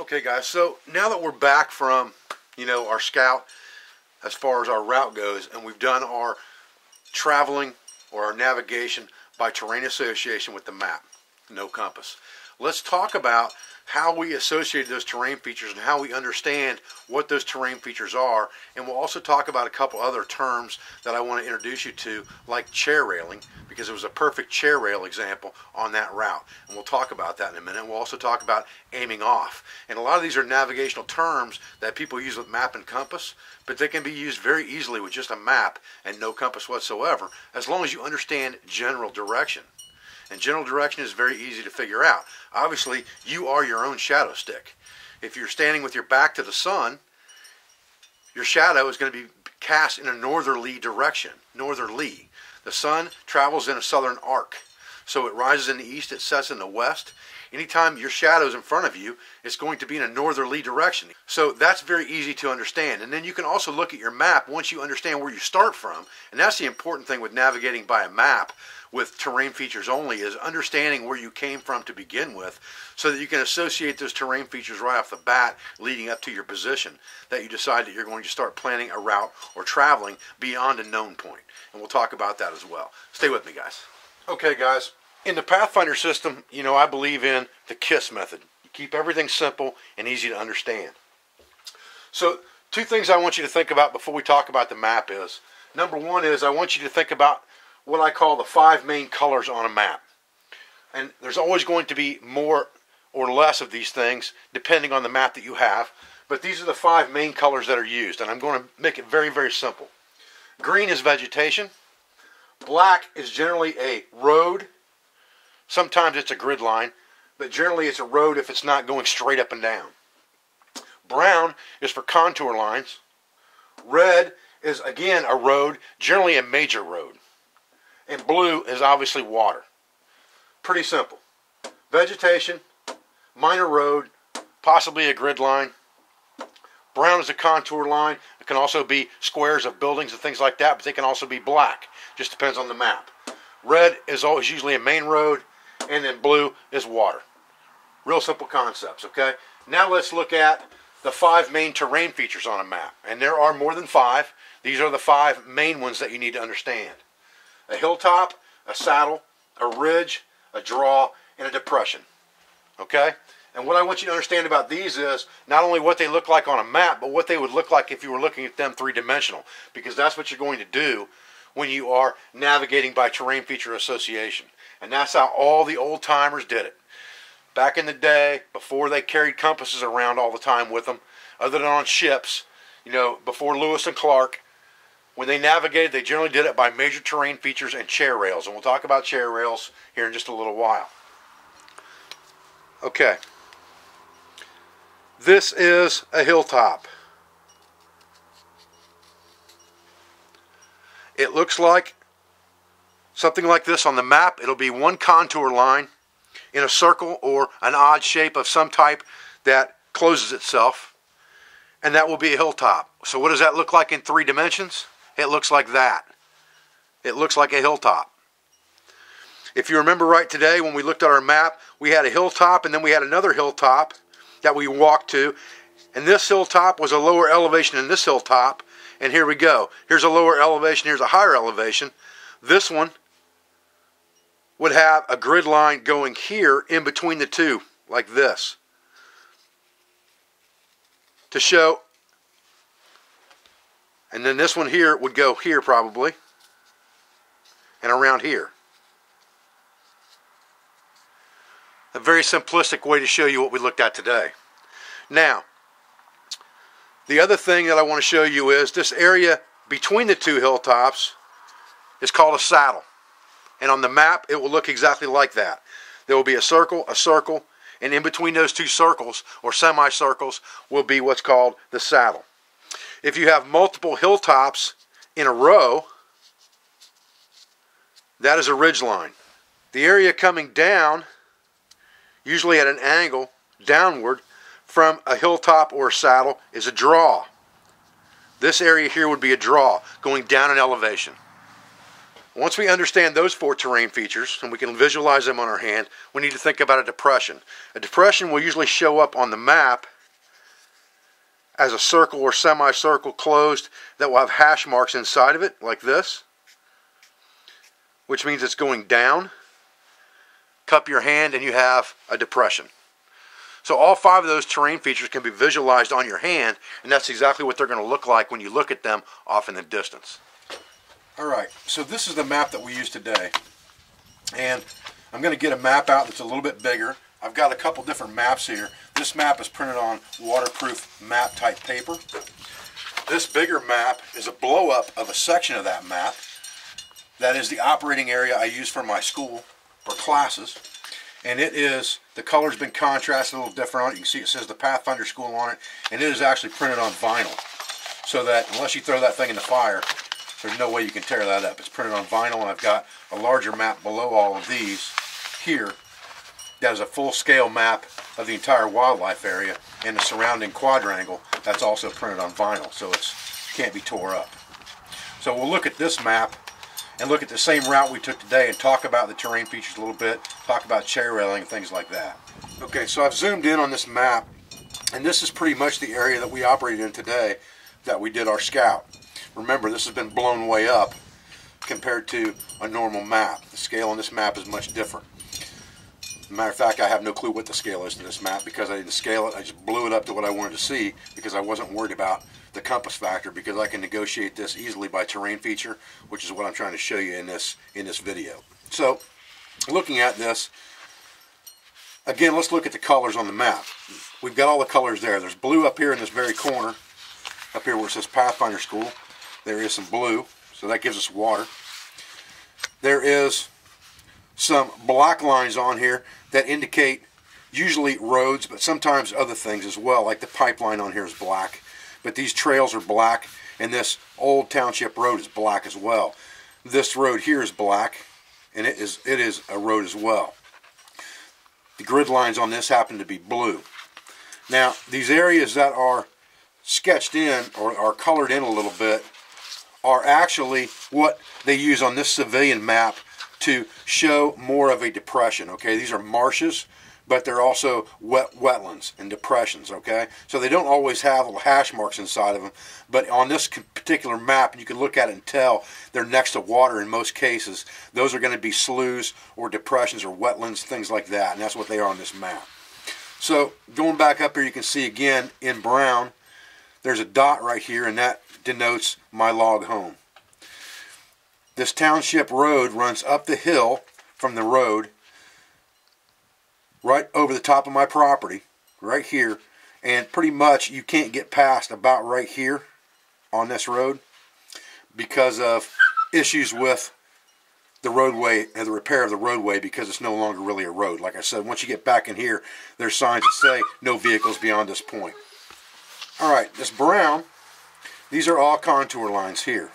Okay guys, so now that we're back from, you know, our scout as far as our route goes and we've done our traveling or our navigation by terrain association with the map, no compass. Let's talk about how we associate those terrain features and how we understand what those terrain features are. And we'll also talk about a couple other terms that I want to introduce you to, like chair railing, because it was a perfect chair rail example on that route. And we'll talk about that in a minute. We'll also talk about aiming off. And a lot of these are navigational terms that people use with map and compass, but they can be used very easily with just a map and no compass whatsoever, as long as you understand general direction. And general direction is very easy to figure out. Obviously, you are your own shadow stick. If you're standing with your back to the sun, your shadow is going to be cast in a northerly direction, northerly. The sun travels in a southern arc. So it rises in the east, it sets in the west. Anytime your shadow is in front of you, it's going to be in a northerly direction. So that's very easy to understand. And then you can also look at your map once you understand where you start from. And that's the important thing with navigating by a map with terrain features only is understanding where you came from to begin with so that you can associate those terrain features right off the bat leading up to your position that you decide that you're going to start planning a route or traveling beyond a known point. And we'll talk about that as well. Stay with me, guys. Okay, guys. In the Pathfinder system, you know, I believe in the KISS method. You keep everything simple and easy to understand. So, two things I want you to think about before we talk about the map is number one is I want you to think about what I call the five main colors on a map. And there's always going to be more or less of these things depending on the map that you have. But these are the five main colors that are used. And I'm going to make it very, very simple. Green is vegetation. Black is generally a road. Sometimes it's a grid line. But generally it's a road if it's not going straight up and down. Brown is for contour lines. Red is again a road, generally a major road and blue is obviously water. Pretty simple. Vegetation, minor road, possibly a grid line. Brown is a contour line. It can also be squares of buildings and things like that, but they can also be black. Just depends on the map. Red is always usually a main road, and then blue is water. Real simple concepts, okay? Now let's look at the five main terrain features on a map. And there are more than five. These are the five main ones that you need to understand a hilltop, a saddle, a ridge, a draw, and a depression. Okay? And what I want you to understand about these is not only what they look like on a map, but what they would look like if you were looking at them three-dimensional. Because that's what you're going to do when you are navigating by terrain feature association. And that's how all the old timers did it. Back in the day, before they carried compasses around all the time with them, other than on ships, you know, before Lewis and Clark, when they navigated, they generally did it by major terrain features and chair rails. And we'll talk about chair rails here in just a little while. Okay. This is a hilltop. It looks like something like this on the map. It'll be one contour line in a circle or an odd shape of some type that closes itself. And that will be a hilltop. So what does that look like in three dimensions? It looks like that. It looks like a hilltop. If you remember right today, when we looked at our map, we had a hilltop and then we had another hilltop that we walked to. And this hilltop was a lower elevation than this hilltop. And here we go. Here's a lower elevation, here's a higher elevation. This one would have a grid line going here in between the two, like this, to show and then this one here would go here probably. And around here. A very simplistic way to show you what we looked at today. Now, the other thing that I want to show you is this area between the two hilltops is called a saddle. And on the map, it will look exactly like that. There will be a circle, a circle, and in between those two circles, or semicircles, will be what's called the saddle. If you have multiple hilltops in a row, that is a ridge line. The area coming down, usually at an angle downward from a hilltop or a saddle, is a draw. This area here would be a draw, going down in elevation. Once we understand those four terrain features and we can visualize them on our hand, we need to think about a depression. A depression will usually show up on the map as a circle or semicircle closed that will have hash marks inside of it, like this, which means it's going down. Cup your hand and you have a depression. So all five of those terrain features can be visualized on your hand, and that's exactly what they're going to look like when you look at them off in the distance. All right, so this is the map that we use today. And I'm going to get a map out that's a little bit bigger. I've got a couple different maps here. This map is printed on waterproof map type paper. This bigger map is a blow up of a section of that map. That is the operating area I use for my school for classes. And it is, the color's been contrasted a little different on it. You can see it says the Pathfinder School on it. And it is actually printed on vinyl. So that unless you throw that thing in the fire, there's no way you can tear that up. It's printed on vinyl and I've got a larger map below all of these here that is a full-scale map of the entire wildlife area and the surrounding quadrangle that's also printed on vinyl so it can't be tore up. So we'll look at this map and look at the same route we took today and talk about the terrain features a little bit, talk about chair railing things like that. Okay, so I've zoomed in on this map and this is pretty much the area that we operated in today that we did our scout. Remember, this has been blown way up compared to a normal map. The scale on this map is much different. Matter of fact, I have no clue what the scale is to this map because I didn't scale it. I just blew it up to what I wanted to see because I wasn't worried about the compass factor because I can negotiate this easily by terrain feature, which is what I'm trying to show you in this in this video. So, looking at this, again, let's look at the colors on the map. We've got all the colors there. There's blue up here in this very corner, up here where it says Pathfinder School. There is some blue, so that gives us water. There is some black lines on here that indicate usually roads, but sometimes other things as well, like the pipeline on here is black. But these trails are black, and this old township road is black as well. This road here is black, and it is it is a road as well. The grid lines on this happen to be blue. Now, these areas that are sketched in or are colored in a little bit are actually what they use on this civilian map to show more of a depression. Okay, these are marshes, but they're also wet wetlands and depressions. Okay, so they don't always have little hash marks inside of them, but on this particular map, you can look at it and tell they're next to water in most cases. Those are going to be sloughs or depressions or wetlands, things like that, and that's what they are on this map. So going back up here, you can see again in brown, there's a dot right here, and that denotes my log home. This township road runs up the hill from the road right over the top of my property, right here, and pretty much you can't get past about right here on this road because of issues with the roadway and the repair of the roadway because it's no longer really a road. Like I said, once you get back in here, there's signs that say no vehicles beyond this point. All right, this brown, these are all contour lines here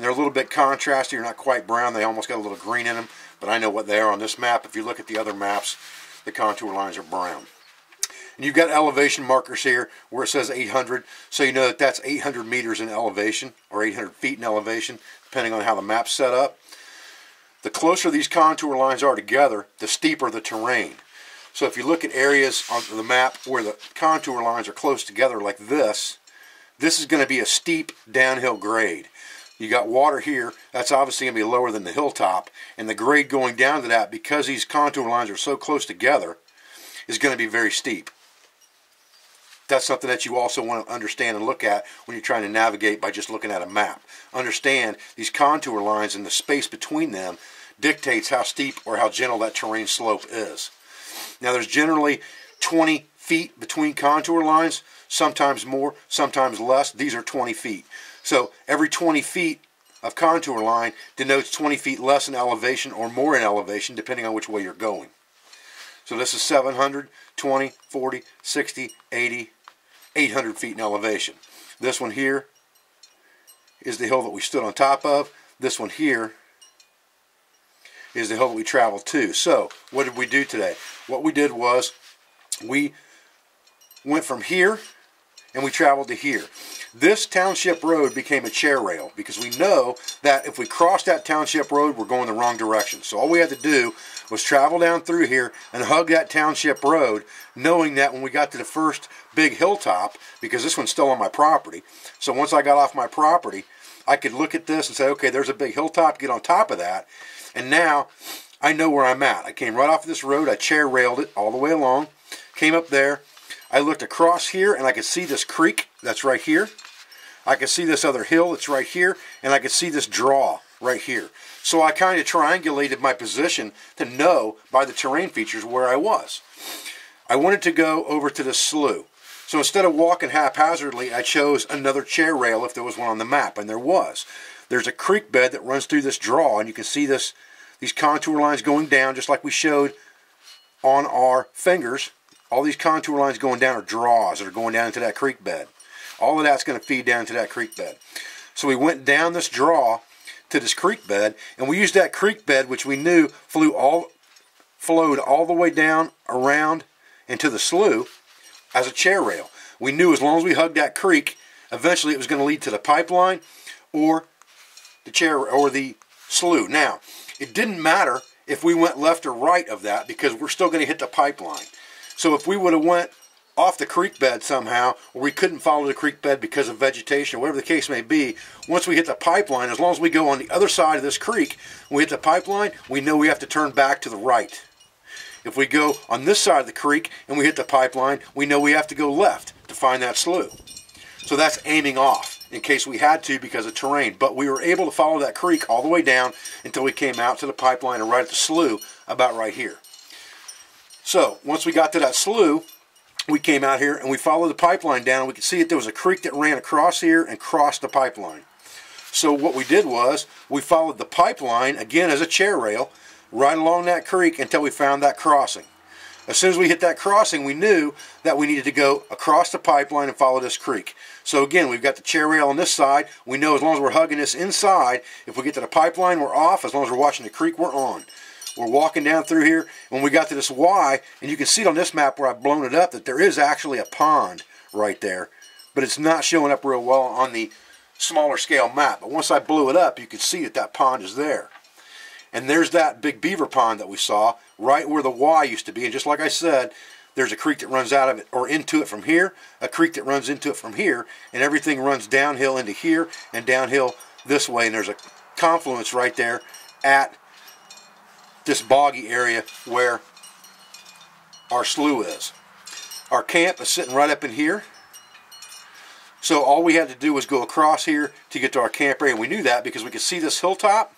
and they're a little bit contrasty. They're not quite brown. They almost got a little green in them, but I know what they are on this map. If you look at the other maps, the contour lines are brown. And you've got elevation markers here where it says 800, so you know that that's 800 meters in elevation or 800 feet in elevation, depending on how the map's set up. The closer these contour lines are together, the steeper the terrain. So if you look at areas on the map where the contour lines are close together like this, this is going to be a steep downhill grade. You got water here, that's obviously going to be lower than the hilltop, and the grade going down to that, because these contour lines are so close together, is going to be very steep. That's something that you also want to understand and look at when you're trying to navigate by just looking at a map. Understand these contour lines and the space between them dictates how steep or how gentle that terrain slope is. Now there's generally 20 feet between contour lines, sometimes more, sometimes less. These are 20 feet. So every 20 feet of contour line denotes 20 feet less in elevation or more in elevation depending on which way you're going. So this is 700, 20, 40, 60, 80, 800 feet in elevation. This one here is the hill that we stood on top of. This one here is the hill that we traveled to. So what did we do today? What we did was we went from here and we traveled to here. This township road became a chair rail because we know that if we cross that township road, we're going the wrong direction. So all we had to do was travel down through here and hug that township road, knowing that when we got to the first big hilltop, because this one's still on my property, so once I got off my property, I could look at this and say, okay, there's a big hilltop, get on top of that, and now I know where I'm at. I came right off this road, I chair railed it all the way along, came up there, I looked across here and I could see this creek that's right here. I could see this other hill that's right here, and I could see this draw right here. So I kind of triangulated my position to know by the terrain features where I was. I wanted to go over to the slough. So instead of walking haphazardly, I chose another chair rail if there was one on the map, and there was. There's a creek bed that runs through this draw, and you can see this these contour lines going down just like we showed on our fingers all these contour lines going down are draws that are going down into that creek bed. All of that's going to feed down to that creek bed. So we went down this draw to this creek bed, and we used that creek bed, which we knew flew all, flowed all the way down around into the slough as a chair rail. We knew as long as we hugged that creek, eventually it was going to lead to the pipeline or the chair or the slough. Now, it didn't matter if we went left or right of that because we're still going to hit the pipeline. So if we would have went off the creek bed somehow, or we couldn't follow the creek bed because of vegetation, whatever the case may be, once we hit the pipeline, as long as we go on the other side of this creek, we hit the pipeline, we know we have to turn back to the right. If we go on this side of the creek and we hit the pipeline, we know we have to go left to find that slough. So that's aiming off in case we had to because of terrain. But we were able to follow that creek all the way down until we came out to the pipeline and right at the slough about right here. So once we got to that slough, we came out here and we followed the pipeline down. We could see that there was a creek that ran across here and crossed the pipeline. So what we did was we followed the pipeline again as a chair rail right along that creek until we found that crossing. As soon as we hit that crossing, we knew that we needed to go across the pipeline and follow this creek. So again, we've got the chair rail on this side. We know as long as we're hugging this inside, if we get to the pipeline, we're off. As long as we're watching the creek, we're on. We're walking down through here. When we got to this Y, and you can see it on this map where I've blown it up, that there is actually a pond right there. But it's not showing up real well on the smaller scale map. But once I blew it up, you can see that that pond is there. And there's that big beaver pond that we saw right where the Y used to be. And just like I said, there's a creek that runs out of it or into it from here, a creek that runs into it from here, and everything runs downhill into here and downhill this way. And there's a confluence right there at this boggy area where our slough is. Our camp is sitting right up in here. So all we had to do was go across here to get to our camp area. And we knew that because we could see this hilltop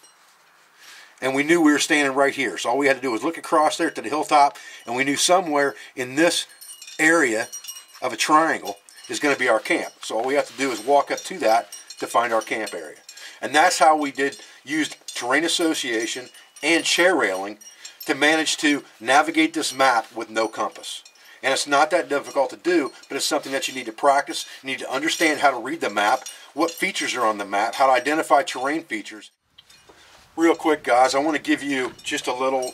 and we knew we were standing right here. So all we had to do was look across there to the hilltop and we knew somewhere in this area of a triangle is going to be our camp. So all we have to do is walk up to that to find our camp area. And that's how we did used terrain association and chair railing to manage to navigate this map with no compass. And it's not that difficult to do, but it's something that you need to practice. You need to understand how to read the map, what features are on the map, how to identify terrain features. Real quick, guys, I want to give you just a little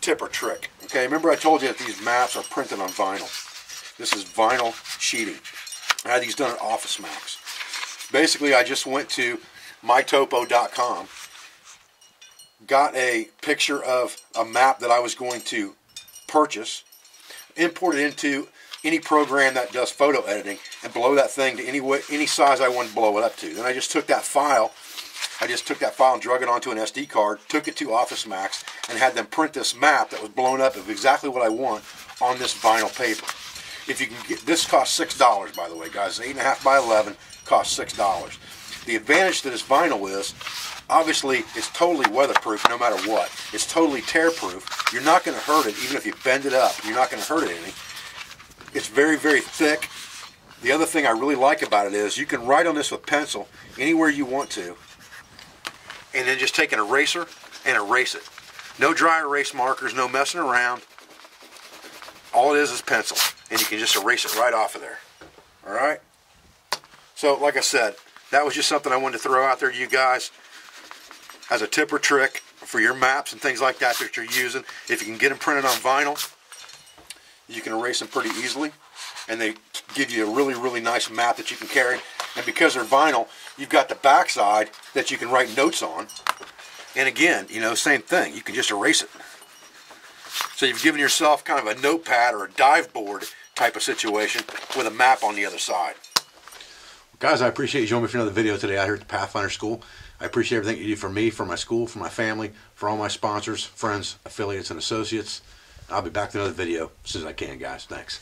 tip or trick. Okay, remember I told you that these maps are printed on vinyl. This is vinyl sheeting. I had these done at Office Max. Basically, I just went to mytopo.com got a picture of a map that I was going to purchase, import it into any program that does photo editing, and blow that thing to any way, any size I wanted to blow it up to. Then I just took that file, I just took that file and drug it onto an SD card, took it to Office Max, and had them print this map that was blown up of exactly what I want on this vinyl paper. If you can get this costs six dollars, by the way, guys. Eight and a half by eleven costs six dollars. The advantage to this vinyl is Obviously, it's totally weatherproof no matter what. It's totally tear-proof. You're not going to hurt it even if you bend it up. You're not going to hurt it any. It's very, very thick. The other thing I really like about it is you can write on this with pencil anywhere you want to and then just take an eraser and erase it. No dry erase markers, no messing around. All it is is pencil and you can just erase it right off of there. All right? So, like I said, that was just something I wanted to throw out there to you guys as a tip or trick for your maps and things like that that you're using. If you can get them printed on vinyl, you can erase them pretty easily, and they give you a really, really nice map that you can carry. And because they're vinyl, you've got the backside that you can write notes on. And again, you know, same thing. You can just erase it. So you've given yourself kind of a notepad or a dive board type of situation with a map on the other side. Guys, I appreciate you joining me for another video today out here at the Pathfinder School. I appreciate everything you do for me, for my school, for my family, for all my sponsors, friends, affiliates, and associates. I'll be back with another video as soon as I can, guys. Thanks.